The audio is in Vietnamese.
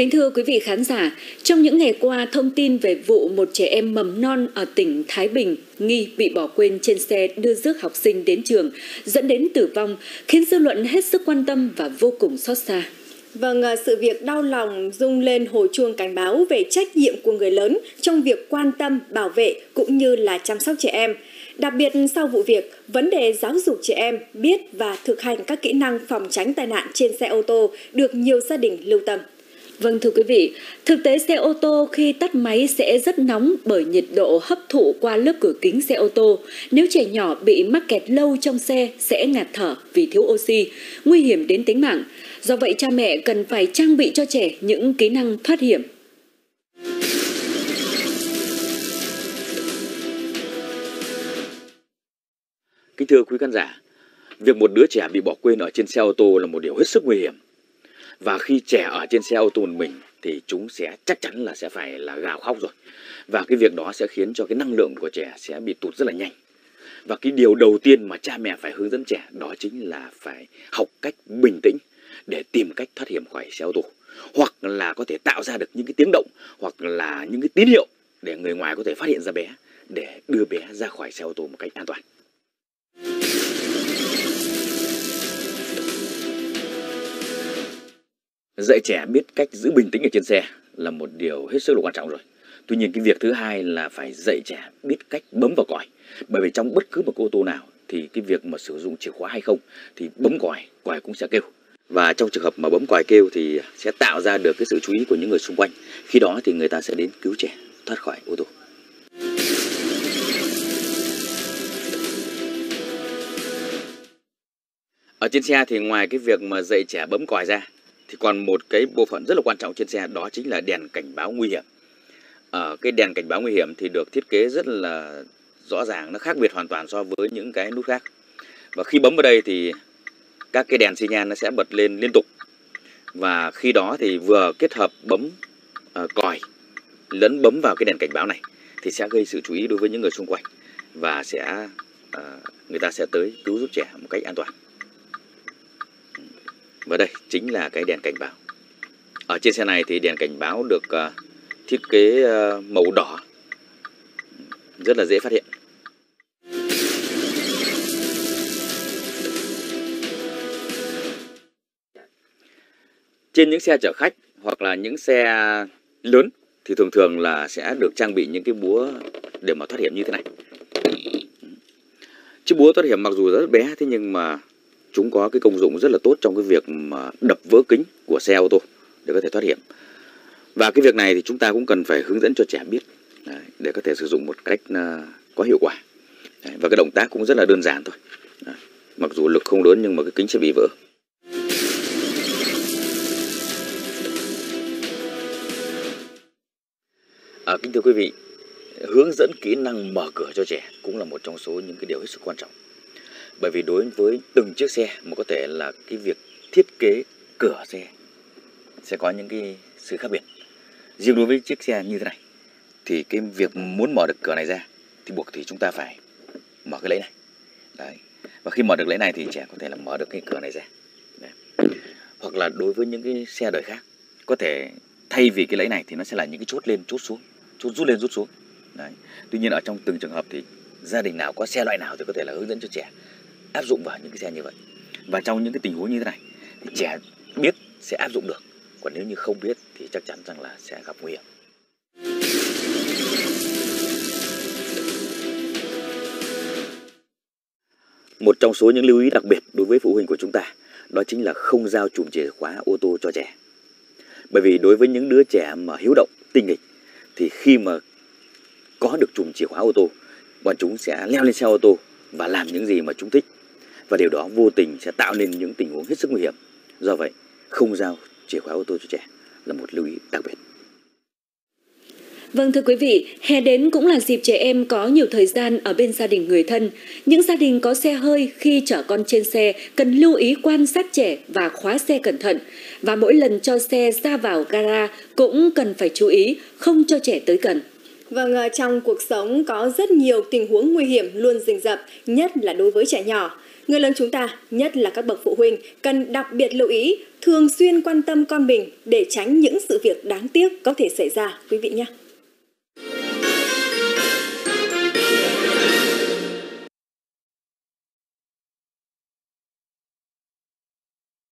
Kính thưa quý vị khán giả, trong những ngày qua, thông tin về vụ một trẻ em mầm non ở tỉnh Thái Bình nghi bị bỏ quên trên xe đưa rước học sinh đến trường, dẫn đến tử vong, khiến dư luận hết sức quan tâm và vô cùng xót xa. Vâng, à, sự việc đau lòng rung lên hồi chuông cảnh báo về trách nhiệm của người lớn trong việc quan tâm, bảo vệ cũng như là chăm sóc trẻ em. Đặc biệt sau vụ việc, vấn đề giáo dục trẻ em biết và thực hành các kỹ năng phòng tránh tai nạn trên xe ô tô được nhiều gia đình lưu tâm. Vâng thưa quý vị, thực tế xe ô tô khi tắt máy sẽ rất nóng bởi nhiệt độ hấp thụ qua lớp cửa kính xe ô tô. Nếu trẻ nhỏ bị mắc kẹt lâu trong xe sẽ ngạt thở vì thiếu oxy, nguy hiểm đến tính mạng. Do vậy cha mẹ cần phải trang bị cho trẻ những kỹ năng thoát hiểm. Kính thưa quý khán giả, việc một đứa trẻ bị bỏ quên ở trên xe ô tô là một điều hết sức nguy hiểm. Và khi trẻ ở trên xe ô tô một mình thì chúng sẽ chắc chắn là sẽ phải là gào khóc rồi. Và cái việc đó sẽ khiến cho cái năng lượng của trẻ sẽ bị tụt rất là nhanh. Và cái điều đầu tiên mà cha mẹ phải hướng dẫn trẻ đó chính là phải học cách bình tĩnh để tìm cách thoát hiểm khỏi xe ô tô. Hoặc là có thể tạo ra được những cái tiếng động, hoặc là những cái tín hiệu để người ngoài có thể phát hiện ra bé, để đưa bé ra khỏi xe ô tô một cách an toàn. Dạy trẻ biết cách giữ bình tĩnh ở trên xe là một điều hết sức là quan trọng rồi. Tuy nhiên cái việc thứ hai là phải dạy trẻ biết cách bấm vào còi. Bởi vì trong bất cứ một ô tô nào thì cái việc mà sử dụng chìa khóa hay không thì bấm còi, còi cũng sẽ kêu. Và trong trường hợp mà bấm còi kêu thì sẽ tạo ra được cái sự chú ý của những người xung quanh. Khi đó thì người ta sẽ đến cứu trẻ thoát khỏi ô tô. Ở trên xe thì ngoài cái việc mà dạy trẻ bấm còi ra thì còn một cái bộ phận rất là quan trọng trên xe đó chính là đèn cảnh báo nguy hiểm. Ở cái đèn cảnh báo nguy hiểm thì được thiết kế rất là rõ ràng, nó khác biệt hoàn toàn so với những cái nút khác. Và khi bấm vào đây thì các cái đèn xi nhan nó sẽ bật lên liên tục. Và khi đó thì vừa kết hợp bấm uh, còi lẫn bấm vào cái đèn cảnh báo này thì sẽ gây sự chú ý đối với những người xung quanh và sẽ uh, người ta sẽ tới cứu giúp trẻ một cách an toàn. Và đây chính là cái đèn cảnh báo. Ở trên xe này thì đèn cảnh báo được ờ, thiết kế ờ, màu đỏ. Rất là dễ phát hiện. Trên những xe chở khách hoặc là những xe lớn thì thường thường là sẽ được trang bị những cái búa để mà thoát hiểm như thế này. Chiếc búa thoát hiểm mặc dù rất bé thế nhưng mà chúng có cái công dụng rất là tốt trong cái việc mà đập vỡ kính của xe ô tô để có thể thoát hiểm. Và cái việc này thì chúng ta cũng cần phải hướng dẫn cho trẻ biết đấy, để có thể sử dụng một cách à, có hiệu quả. Đấy, và cái động tác cũng rất là đơn giản thôi. Đấy, mặc dù lực không lớn nhưng mà cái kính sẽ bị vỡ. À, kính thưa quý vị, hướng dẫn kỹ năng mở cửa cho trẻ cũng là một trong số những cái điều hết sức quan trọng bởi vì đối với từng chiếc xe mà có thể là cái việc thiết kế cửa xe, sẽ có những cái sự khác biệt. Riêng đối với chiếc xe như thế này, thì cái việc muốn mở được cửa này ra, thì buộc thì chúng ta phải mở cái lẫy này. Đấy. Và khi mở được lẫy này thì trẻ có thể là mở được cái cửa này ra. Đấy. hoặc là đối với những cái xe đời khác, có thể thay vì cái lẫy này thì nó sẽ là những cái chốt lên, chốt xuống, chốt rút lên, rút xuống. Đấy. Tuy nhiên ở trong từng trường hợp thì gia đình nào có xe loại nào thì có thể là hướng dẫn cho trẻ áp dụng vào những cái xe như vậy. Và trong những cái tình huống như thế này, thì trẻ biết sẽ áp dụng được. Còn nếu như không biết, thì chắc chắn rằng là sẽ gặp nguy hiểm. Một trong số những lưu ý đặc biệt đối với phụ huynh của chúng ta, đó chính là không giao chùm chìa khóa ô tô cho trẻ. Bởi vì đối với những đứa trẻ mà hiếu động, tinh nghịch, thì khi mà có được chùm chìa khóa ô tô, bọn chúng sẽ leo lên xe ô tô và làm những gì mà chúng thích và điều đó vô tình sẽ tạo nên những tình huống hết sức nguy hiểm. Do vậy, không giao chìa khóa ô tô cho trẻ là một lưu ý đặc biệt. Vâng thưa quý vị, hè đến cũng là dịp trẻ em có nhiều thời gian ở bên gia đình người thân. Những gia đình có xe hơi khi chở con trên xe cần lưu ý quan sát trẻ và khóa xe cẩn thận. Và mỗi lần cho xe ra vào gara cũng cần phải chú ý không cho trẻ tới gần. Vâng, ờ, trong cuộc sống có rất nhiều tình huống nguy hiểm luôn rình rập, nhất là đối với trẻ nhỏ. Người lớn chúng ta, nhất là các bậc phụ huynh, cần đặc biệt lưu ý, thường xuyên quan tâm con mình để tránh những sự việc đáng tiếc có thể xảy ra quý vị nhé.